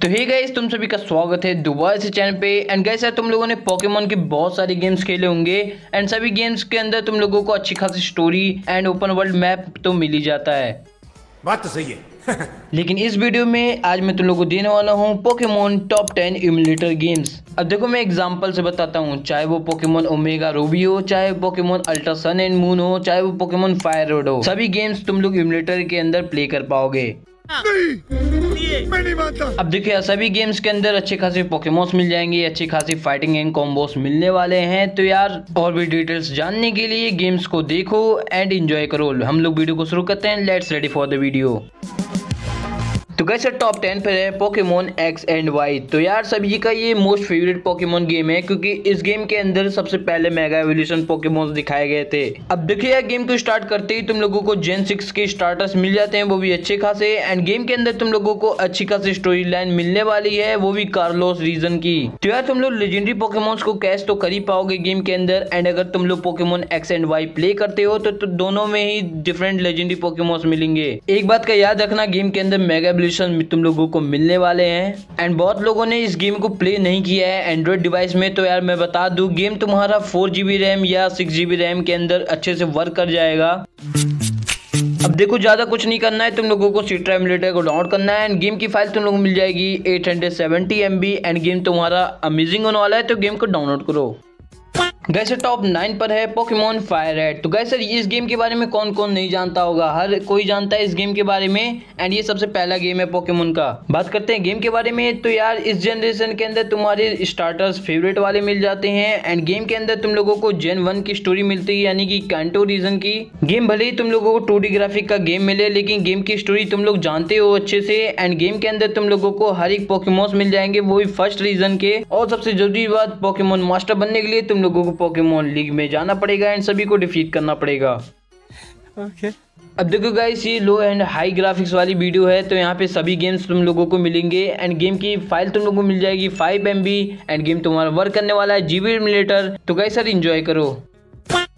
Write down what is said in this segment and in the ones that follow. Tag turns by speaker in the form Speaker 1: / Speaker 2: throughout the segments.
Speaker 1: तो hey guys तुम सभी का स्वागत है दोबारा से चैनल पे। एंड गाइस यार तुम लोगों ने पोकेमोन के बहुत सारे गेम्स खेले होंगे। एंड सभी गेम्स के अंदर तुम लोगों को अच्छी खासी story and open world map तो मिल ही जाता है।
Speaker 2: बात तो सही है।
Speaker 1: लेकिन इस वीडियो में आज मैं तुम लोगों को देने वाला हूँ Pokemon top ten emulator games अब देखो मैं एग्जांपल से बताता हूँ। चाहे वो पोकेमोन ओमेगा रूबी हो चाहे Pokemon Ultra Sun and Moon हो चाहे वो पोकेमोन फायर रोड हो। सभी गेम्स तुम लोग इमुलेटर के अंदर प्ले कर पाओगे।
Speaker 2: मैं नहीं मानता।
Speaker 1: अब देखिए सभी गेम्स के अंदर अच्छे खासे पोकेमोस मिल जाएँगे अच्छी खासी फाइटिंग एंड कॉम्बोस मिलने वाले हैं। तो यार और भी डिटेल्स जानने के लिए गेम्स को देखो एंड एंजॉय करो। हम लोग वीडियो को शुरू करते हैं। Let's ready for the video तो कैसे टॉप टेन पर है पोकेमोन एक्स एंड वाई तो यार सभी का ये मोस्ट फेवरेट पोकेमोन गेम है क्योंकि इस गेम के अंदर सबसे पहले मेगा एवोल्यूशन पोकेमोन दिखाए गए थे। अब देखिए यार गेम को स्टार्ट करते ही तुम लोगों को जेन सिक्स के स्टार्टर्स मिल जाते हैं वो भी अच्छे खासे। एंड गेम के अंदर तुम लोगों को अच्छी खासी स्टोरी लाइन मिलने वाली है वो भी कार्लोस रीजन की। तो यार तुम लोग लेजेंडरी पोकेमोन्स को कैश तो कर ही पाओगे गेम के अंदर। एंड अगर तुम लोग Pokemon X and Y play करते हो तो, तो दोनों में ही डिफरेंट लेजेंडरी पोकेमोन्स मिलेंगे। एक बात का याद रखना गेम के अंदर मेगा एवोल्यूशन तुम लोगों को मिलने वाले हैं। एंड बहुत लोगों ने इस गेम को प्ले नहीं किया है। एंड्रॉइड डिवाइस में तो यार मैं बता दूँ गेम तुम्हारा फोर जी रैम या सिक्स जी रैम के अंदर अच्छे से वर्क कर जाएगा। अब देखो, ज़्यादा कुछ नहीं करना है। तुम लोगों को सीट्रा एमुलेटर को डाउनलोड करना है। एंड गेम की फ़ाइल तुम लोगों को मिल जाएगी 870 एमबी एंड गेम तुम्हारा अमेजिंग होने वाला है तो गेम को डाउनलोड करो। गैसे टॉप नाइन पर है पोकेमोन फायर रेड तो गैसे इस गेम के बारे में कौन कौन नहीं जानता होगा? हर कोई जानता है इस गेम के बारे में एंड ये सबसे पहला गेम है पोकेमोन का। बात करते हैं गेम के बारे में तो यार, इस जनरेशन के अंदर तुम्हारे स्टार्टर्स फेवरेट वाले मिल जाते हैं एंड गेम के अंदर तुम लोगों को जेन वन की स्टोरी मिलती है, यानी कि कैंटो रीजन की। गेम भले ही तुम लोगों को टू ग्राफिक का गेम मिले, लेकिन गेम की स्टोरी तुम लोग जानते हो अच्छे से एंड गेम के अंदर तुम लोगों को हर एक पोकेमोन्स मिल जाएँगे, वो भी फ़र्स्ट रीजन के। और सबसे ज़रूरी बात पोकेमोन मास्टर बनने के लिए तुम लोगों को पोकेमोन लीग में जाना पड़ेगा एंड सभी को डिफीट करना पड़ेगा।
Speaker 2: ओके
Speaker 1: अब देखो गाइस ये लो एंड हाई ग्राफिक्स वाली वीडियो है तो यहाँ पे सभी गेम्स तुम लोगों को मिलेंगे एंड गेम की फ़ाइल तुम लोगों को मिल जाएगी फाइव एम एंड गेम तुम्हारा वर्क करने वाला है जीबी मिलेटर तो गाइस सर इंजॉय करो।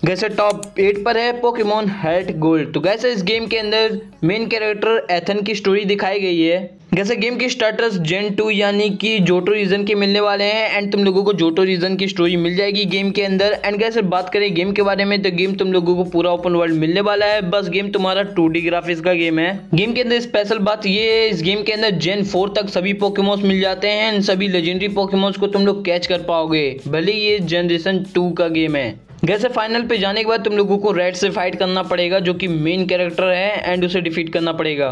Speaker 1: गैसे टॉप एट पर है पोकेमोन हर्ट गोल्ड तो गैसे इस गेम के अंदर मेन कैरेक्टर एथन की स्टोरी दिखाई गई है। जैसे गेम की स्टार्टर्स जेन टू यानी कि जोटो रीजन के मिलने वाले हैं एंड तुम लोगों को जोटो रीजन की स्टोरी मिल जाएगी गेम के अंदर। एंड कैसे बात करें गेम के बारे में तो गेम तुम लोगों को पूरा ओपन वर्ल्ड मिलने वाला है। बस गेम तुम्हारा टू ग्राफिक्स का गेम है। गेम के अंदर स्पेशल बात ये है, इस गेम के अंदर जेन फोर तक सभी पोकेमोन्स मिल जाते हैं। एंड सभी लेजेंडरी पोकेमोन्स को तुम लोग कैच कर पाओगे। भले ये जनरेशन टू का गेम है। जैसे फाइनल पे जाने के बाद तुम लोगों को रेड से फाइट करना पड़ेगा जो कि मेन कैरेक्टर है एंड उसे डिफीट करना पड़ेगा।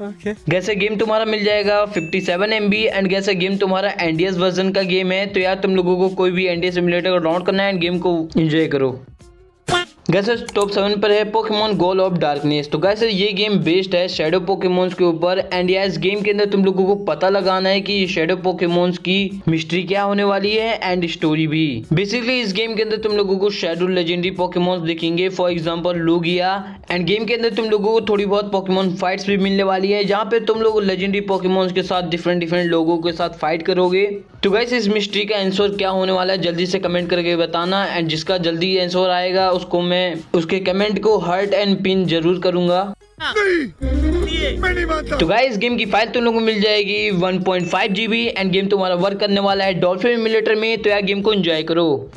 Speaker 2: कैसे
Speaker 1: जैसे गेम तुम्हारा मिल जाएगा 57 सेवन एम बी एंड जैसे गेम तुम्हारा एनडीएस वर्जन का गेम है। तो यार तुम लोगों को कोई भी एनडीएस सिमुलेटर को डाउनलोड करना है एंड गेम को एंजॉय करो। गैसे टॉप सेवन पर है पोकेमोन गोल ऑफ़ डार्कनेस तो गैसे ये गेम बेस्ड है शेडो पोकेमोन्स के ऊपर. एंड या इस गेम के अंदर तुम लोगों को पता लगाना है कि शेडो पोकेमोन्स की मिस्ट्री क्या होने वाली है एंड स्टोरी भी. बेसिकली इस गेम के अंदर तुम लोगों को शेडो लेजेंडरी पोकेमोन्स दिखेंगे. For example Lugia and game के अंदर तुम लोगों को थोड़ी बहुत पोकेमोन फाइट्स भी मिलने वाली है, जहाँ पे तुम लोग लेजेंडरी पोकेमोन्स के साथ डिफरेंट डिफरेंट लोगों के साथ फाइट करोगे। तो गैस इस मिस्ट्री का आंसर क्या होने वाला है? जल्दी से कमेंट करके बताना। एंड जिसका जल्दी आंसर आएगा, उसको मैं, उसके कमेंट को हर्ट एंड पिन ज़रूर करूँगा। तो गाइस गेम की फ़ाइल तुम लोगों को मिल जाएगी 1.5 जीबी एंड गेम तुम्हारा वर्क करने वाला है डॉल्फिन मिलेटर में। तो यार गेम को एंजॉय करो।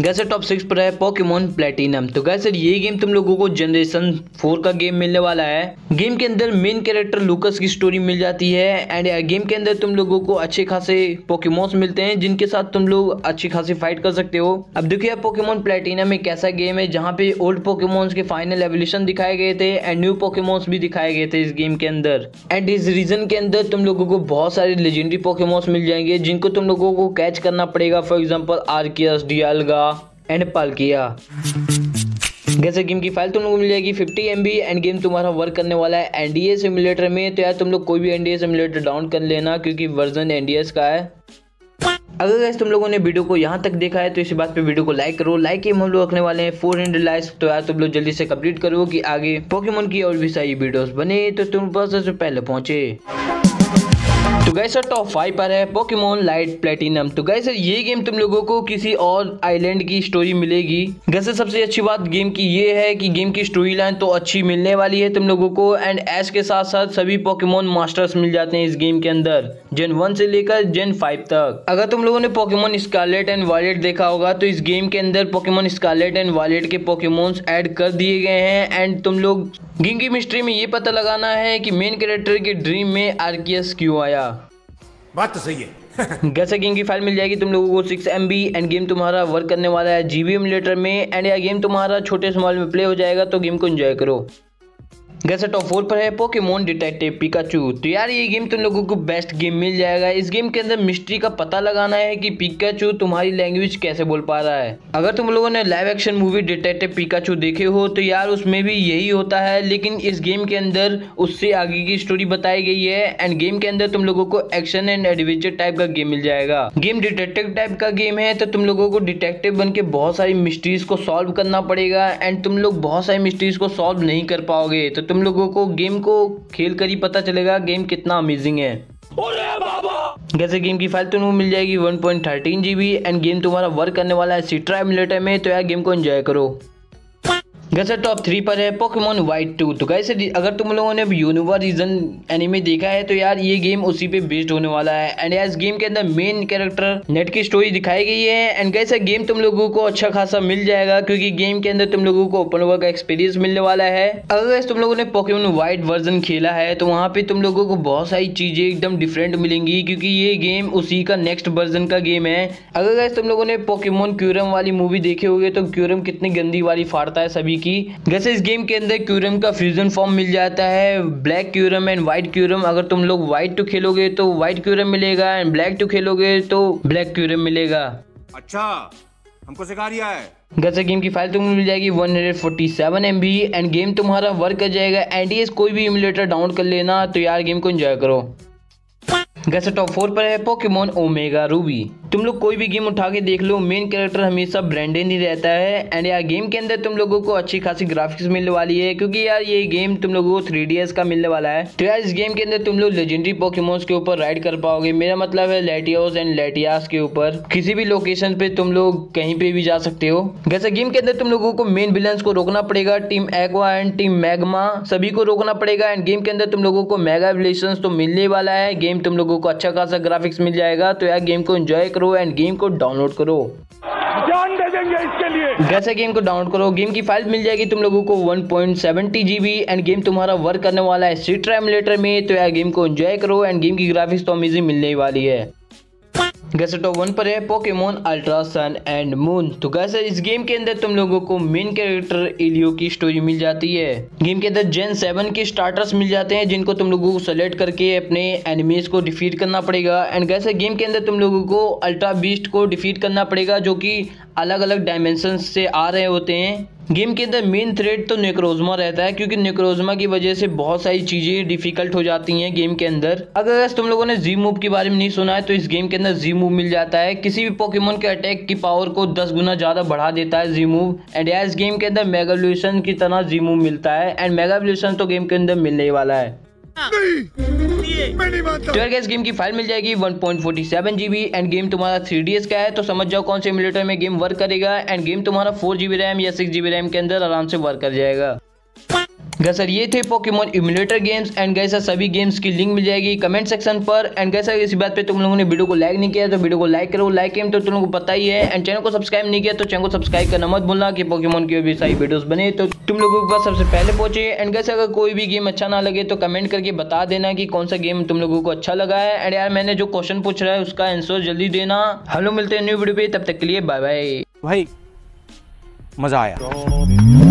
Speaker 1: गैसे टॉप सिक्स पर है पोकेमोन प्लेटिनम तो गैसे ये गेम तुम लोगों को जनरेशन फोर का गेम मिलने वाला है। गेम के अंदर मेन कैरेक्टर लूकस की स्टोरी मिल जाती है एंड गेम के अंदर तुम लोगों को अच्छे खासे पोकेमोन्स मिलते हैं, जिनके साथ तुम लोग अच्छी खासी फाइट कर सकते हो। अब देखिए पोकेमोन प्लेटिनम एक ऐसा गेम है, जहाँ पे ओल्ड पोकेमोन्स के फाइनल एवोल्यूशन दिखाए गए थे एंड न्यू पोकेमोन्स भी दिखाए गए थे इस गेम के अंदर। एंड इस रीजन के अंदर तुम लोगों को बहुत सारे लेजेंडरी पोकेमोन्स मिल जाएँगे, जिनको तुम लोगों को कैच करना पड़ेगा for example Arceus Dialga and Palkia जैसे गेम की फ़ाइल तुम लोगों को मिल जाएगी 50 एम एंड गेम तुम्हारा वर्क करने वाला है एनडीए सिमुलेटर में तो यार तुम लोग कोई भी एनडीए सिमुलेटर डाउन कर लेना, क्योंकि वर्जन एनडीएस का है। अगर गैस तुम लोगों ने वीडियो को यहाँ तक देखा है तो इसी बात पे वीडियो को लाइक करो। लाइक के हम लोग रखने वाले हैं फोर हंड्रेड लाइक्स तो यार तुम लोग जल्दी से कंप्लीट करो कि आगे पोकेमोन की और भी सारी वीडियोस बने तो तुम बस पहले पहुँचे। तो गैस टॉप फाइव पर है पोकेमोन लाइट प्लेटिनम तो गैस ये गेम तुम लोगों को किसी और आइलैंड की स्टोरी मिलेगी. गैस सबसे अच्छी बात गेम की ये है कि गेम की स्टोरी लाइन तो अच्छी मिलने वाली है तुम लोगों को एंड एस के साथ साथ सभी पोकेमोन मास्टर्स मिल जाते हैं इस गेम के अंदर. जेन वन से लेकर जेन फाइव तक. अगर तुम लोगों ने पोकेमोन स्कारलेट एंड वॉलेट देखा होगा तो इस गेम के अंदर पोकेमोन स्कारलेट एंड वॉलेट के पोकेमोन्स ऐड कर दिए गए हैं एंड तुम लोग की मिस्ट्री में ये पता लगाना है कि मेन कैरेक्टर के ड्रीम में आरकेएस क्यों आया?
Speaker 3: बात तो सही है।
Speaker 1: कैसे गेम की फ़ाइल मिल जाएगी तुम लोगों को six M B and game तुम्हारा वर्क करने वाला है। जी बी एमुलेटर में एंड या गेम तुम्हारा छोटे स्मॉल में प्ले हो जाएगा तो गेम को एंजॉय करो। जैसे टॉप फोर पर है पोकेमोन डिटेक्टिव पिकाचू तो यार, ये गेम तुम लोगों को बेस्ट गेम मिल जाएगा। इस गेम के अंदर मिस्ट्री का पता लगाना है कि पिकाचू तुम्हारी लैंग्वेज कैसे बोल पा रहा है। अगर तुम लोगों ने live action movie Detective Pikachu देखे हो तो यार, उसमें भी यही होता है, लेकिन इस गेम के अंदर उससे आगे की स्टोरी बताई गई है एंड गेम के अंदर तुम लोगों को एक्शन एंड एडवेंचर टाइप का गेम मिल जाएगा। गेम डिटेक्टिव टाइप का गेम है तो तुम लोगों को डिटेक्टिव बन बहुत सारी मिस्ट्रीज को सॉल्व करना पड़ेगा एंड तुम लोग बहुत सारी मिस्ट्रीज को सॉल्व नहीं कर पाओगे तो तुम लोगों को गेम को खेल कर ही पता चलेगा गेम कितना अमेजिंग है। जैसे गेम की फ़ाइल तुम्हें मिल जाएगी 1.13 जीबी एंड गेम तुम्हारा वर्क करने वाला है सीट्रा एमुलेटर में तो यार गेम को एंजॉय करो। गैसे टॉप थ्री पर है पोकेमोन वाइट टू तो कैसे अगर तुम लोगों ने यूनिवर रीजन एनिमे देखा है तो यार ये गेम उसी पे बेस्ड होने वाला है। एंड इस गेम के अंदर मेन कैरेक्टर नेट की स्टोरी दिखाई गई है। एंड कैसे गेम तुम लोगों को अच्छा खासा मिल जाएगा, क्योंकि गेम के अंदर तुम लोगों को ओपन वर्क का एक्सपीरियंस मिलने वाला है। अगर तुम लोगों ने पोकेमोन वाइट वर्जन खेला है तो वहाँ पे तुम लोगों को बहुत सारी चीज़ें एकदम डिफरेंट मिलेंगी, क्योंकि ये गेम उसी का नेक्स्ट वर्जन का गेम है। अगर तुम लोगों ने पोकेमोन क्यूरम वाली मूवी देखे होगे तो क्यूरम कितनी गंदी वाली फाड़ता है सभी की जैसे इस गेम के अंदर क्यूरम का फ्यूजन फॉर्म मिल जाता है Black Kyurem and White Kyurem अगर तुम लोग व्हाइट टू खेलोगे तो व्हाइट क्यूरम मिलेगा एंड ब्लैक टू खेलोगे तो ब्लैक क्यूरम मिलेगा।
Speaker 3: अच्छा हमको सिखा रिया है।
Speaker 1: जैसे गेम की फ़ाइल तुम्हें मिल जाएगी 147 MB एंड गेम तुम्हारा वर्क कर जाएगा। एंड कोई भी इमुलेटर डाउनलोड कर लेना तो यार गेम को एंजॉय करो। जैसे टॉप फोर पर है पोकेमोन ओमेगा रूबी तुम लोग कोई भी गेम उठा के देख लो मेन कैरेक्टर हमेशा ब्रांडेड ही रहता है। एंड यार गेम के अंदर तुम लोगों को अच्छी खासी ग्राफिक्स मिलने वाली है, क्योंकि यार ये गेम तुम लोगों को थ्री का मिलने वाला है। तो यार, इस गेम के अंदर तुम लोग लेजेंडरी पोकेमोन्स के ऊपर राइड कर पाओगे। मेरा मतलब है लेटियोस एंड लेटियास के ऊपर। किसी भी लोकेशन पे तुम लोग कहीं पे भी जा सकते हो। जैसे गेम के अंदर तुम लोगों को मेन विलन्स को रोकना पड़ेगा Team Aqua and Team Magma सभी को रोकना पड़ेगा एंड गेम के अंदर तुम लोगों को मेगा विलेशन तो मिलने वाला है। गेम तुम लोगों को अच्छा खासा ग्राफिक्स मिल जाएगा। तो यार गेम को एंजॉय करो। एंड गेम को डाउनलोड करो।
Speaker 2: जान दे देंगे इसके लिए।
Speaker 1: जैसे गेम को डाउनलोड करो गेम की फ़ाइल मिल जाएगी तुम लोगों को 1.70 जीबी एंड गेम तुम्हारा वर्क करने वाला है। सीट्रा एमुलेटर में तो यार गेम को एंजॉय करो एंड गेम की ग्राफिक्स तो अमेजिंग मिलने वाली है। गैसे टॉप वन पर है Pokemon Ultra Sun and Moon तो गैसे इस गेम के अंदर तुम लोगों को मेन कैरेक्टर इलियो की स्टोरी मिल जाती है। गेम के अंदर जेन सेवन के स्टार्टर्स मिल जाते हैं, जिनको तुम लोगों को सेलेक्ट करके अपने एनिमीज को डिफीट करना पड़ेगा। एंड गैसे गेम के अंदर तुम लोगों को अल्ट्रा बीस्ट को डिफीट करना पड़ेगा, जो कि अलग अलग डायमेंशन से आ रहे होते हैं। गेम के अंदर मेन थ्रेड तो नेक्रोजमा रहता है, क्योंकि नेक्रोजमा की वजह से बहुत सारी चीज़ें डिफ़िकल्ट हो जाती हैं गेम के अंदर। अगर तुम लोगों ने जी मूव के बारे में नहीं सुना है तो इस गेम के अंदर जी मूव मिल जाता है। किसी भी पोकेमोन के अटैक की पावर को 10 गुना ज़्यादा बढ़ा देता है जी मूव एंड इस गेम के अंदर मेगावल्यूशन की तरह जी मूव मिलता है। एंड मेगावल्यूशन तो गेम के अंदर मिलने वाला है।
Speaker 2: नहीं मैं नहीं मानता।
Speaker 1: तो गेम की फ़ाइल मिल जाएगी 1.47 जीबी एंड गेम तुम्हारा 3ds का है तो समझ जाओ कौन से एमुलेटर में गेम वर्क करेगा एंड गेम तुम्हारा 4 जीबी रैम या 6 जीबी रैम के अंदर आराम से वर्क कर जाएगा। गैसर ये थे Pokemon emulator games and guys सभी गेम्स की लिंक मिल जाएगी कमेंट सेक्शन पर एंड गैसा इसी बात पे तुम लोगों ने वीडियो को लाइक नहीं किया तो वीडियो को लाइक करो लाइक किया तो तुम लोगों को पता ही है एंड चैनल को सब्सक्राइब नहीं किया तो चैनल को सब्सक्राइब करना मत भूलना कि पोकेमोन की भी सारी वीडियोस बने तो तुम लोगों के पास सबसे पहले पहुँचे एंड गैसा अगर कोई भी गेम अच्छा ना लगे तो कमेंट करके बता देना कि कौन सा गेम तुम लोगों को अच्छा लगा है एंड यार मैंने जो क्वेश्चन पूछ रहा है उसका आंसर जल्दी देना। हम लोग मिलते हैं न्यू वीडियो पे तब तक के लिए बाय बाय
Speaker 3: भाई मज़ा आया।